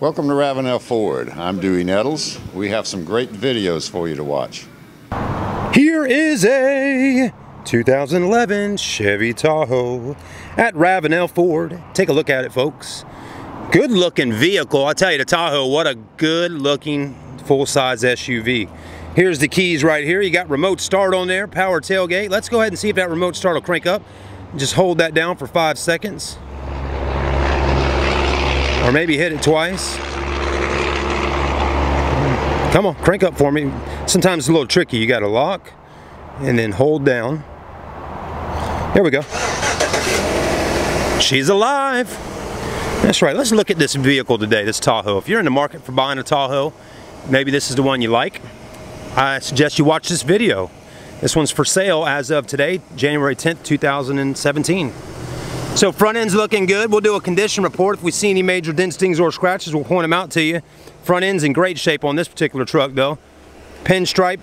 Welcome to Ravenel Ford. I'm Dewey Nettles. We have some great videos for you to watch. Here is a 2011 Chevy Tahoe at Ravenel Ford. Take a look at it, folks. Good looking vehicle. I tell you, the Tahoe, what a good looking full-size SUV. Here's the keys right here. You got remote start on there, power tailgate. Let's go ahead and see if that remote start will crank up. Just hold that down for five seconds. Or maybe hit it twice. Come on, crank up for me. Sometimes it's a little tricky. You got to lock and then hold down. There we go. She's alive. That's right. Let's look at this vehicle today, this Tahoe. If you're in the market for buying a Tahoe, maybe this is the one you like. I suggest you watch this video. This one's for sale as of today, January 10th, 2017. So front end's looking good. We'll do a condition report. If we see any major dents, stings, or scratches, we'll point them out to you. Front end's in great shape on this particular truck though. Pinstripe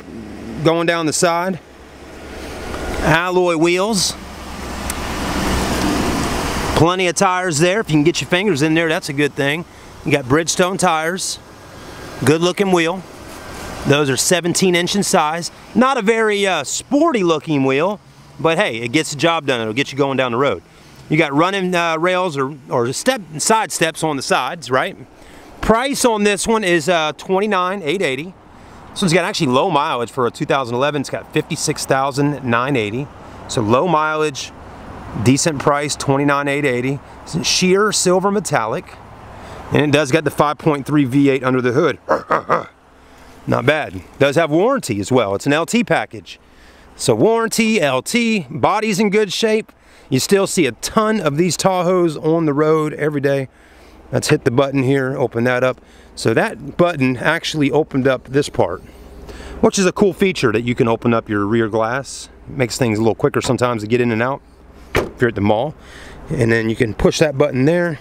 going down the side. Alloy wheels. Plenty of tires there. If you can get your fingers in there, that's a good thing. You got Bridgestone tires. Good looking wheel. Those are 17 inch in size. Not a very uh, sporty looking wheel, but hey, it gets the job done. It'll get you going down the road. You got running uh, rails or, or step side steps on the sides, right? Price on this one is uh, 29,880. This one's got actually low mileage for a 2011. It's got 56,980. So low mileage, decent price, 29,880. It's in sheer silver metallic. And it does got the 5.3 V8 under the hood. Not bad. Does have warranty as well. It's an LT package. So warranty, LT, body's in good shape. You still see a ton of these Tahoes on the road every day. Let's hit the button here, open that up. So that button actually opened up this part, which is a cool feature that you can open up your rear glass. It makes things a little quicker sometimes to get in and out if you're at the mall. And then you can push that button there.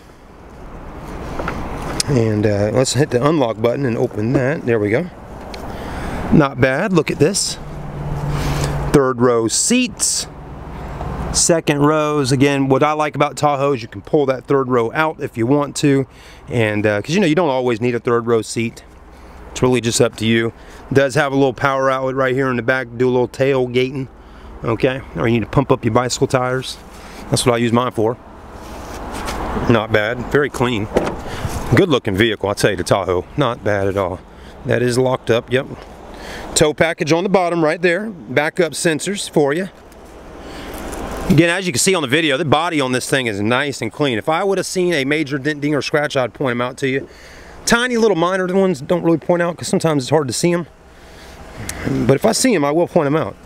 And uh, let's hit the unlock button and open that. There we go. Not bad, look at this. Third row seats second rows. Again what I like about Tahoe is you can pull that third row out if you want to. And because uh, you know you don't always need a third row seat. It's really just up to you. It does have a little power outlet right here in the back. Do a little tailgating okay? Or you need to pump up your bicycle tires. That's what I use mine for. Not bad. Very clean. Good looking vehicle I'll tell you the Tahoe. Not bad at all. That is locked up. Yep. Tow package on the bottom right there. Backup sensors for you Again, as you can see on the video, the body on this thing is nice and clean. If I would have seen a major dent, ding, or scratch, I'd point them out to you. Tiny little minor ones don't really point out because sometimes it's hard to see them. But if I see them, I will point them out.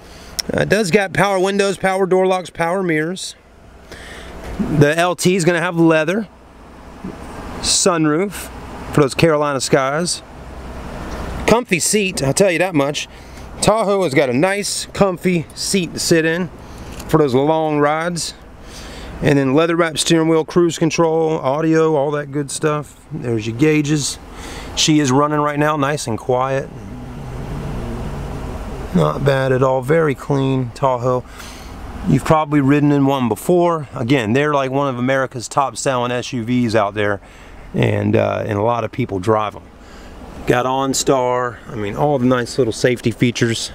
Uh, it does got power windows, power door locks, power mirrors. The LT is going to have leather, sunroof for those Carolina skies. Comfy seat, I'll tell you that much. Tahoe has got a nice, comfy seat to sit in for those long rides. And then leather wrapped steering wheel, cruise control, audio, all that good stuff. There's your gauges. She is running right now, nice and quiet. Not bad at all, very clean Tahoe. You've probably ridden in one before. Again, they're like one of America's top selling SUVs out there and, uh, and a lot of people drive them. Got OnStar, I mean all the nice little safety features.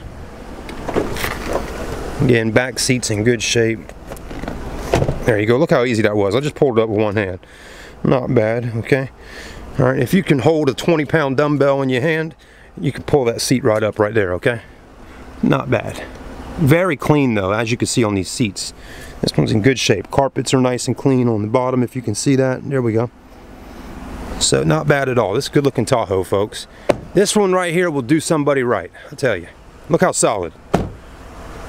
Again, back seat's in good shape. There you go. Look how easy that was. I just pulled it up with one hand. Not bad, okay? All right, if you can hold a 20 pound dumbbell in your hand, you can pull that seat right up right there, okay? Not bad. Very clean though, as you can see on these seats. This one's in good shape. Carpets are nice and clean on the bottom, if you can see that. There we go. So not bad at all. This is good looking Tahoe, folks. This one right here will do somebody right, I tell you. Look how solid.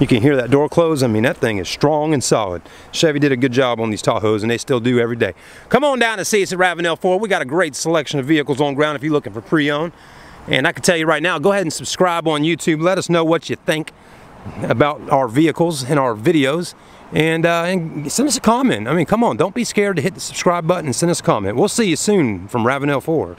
You can hear that door close. I mean, that thing is strong and solid. Chevy did a good job on these Tahoes, and they still do every day. Come on down and see us at Ravenel Ford. We got a great selection of vehicles on ground if you're looking for pre-owned. And I can tell you right now, go ahead and subscribe on YouTube. Let us know what you think about our vehicles and our videos. And, uh, and send us a comment. I mean, come on, don't be scared to hit the subscribe button and send us a comment. We'll see you soon from Ravenel Ford.